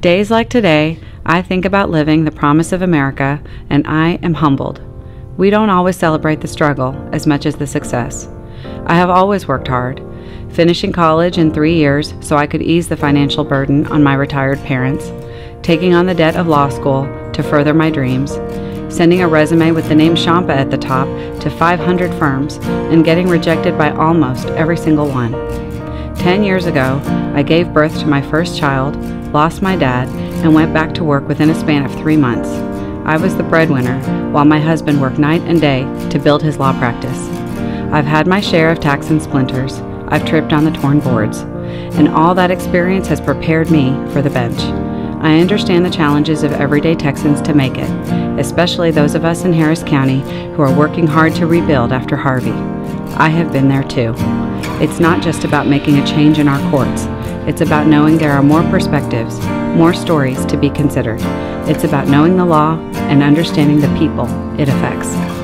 Days like today, I think about living the promise of America, and I am humbled. We don't always celebrate the struggle as much as the success. I have always worked hard, finishing college in three years so I could ease the financial burden on my retired parents, taking on the debt of law school to further my dreams, sending a resume with the name Shampa at the top to 500 firms, and getting rejected by almost every single one. Ten years ago, I gave birth to my first child, lost my dad, and went back to work within a span of three months. I was the breadwinner, while my husband worked night and day to build his law practice. I've had my share of tacks and splinters. I've tripped on the torn boards. And all that experience has prepared me for the bench. I understand the challenges of everyday Texans to make it, especially those of us in Harris County who are working hard to rebuild after Harvey. I have been there too. It's not just about making a change in our courts, it's about knowing there are more perspectives, more stories to be considered. It's about knowing the law and understanding the people it affects.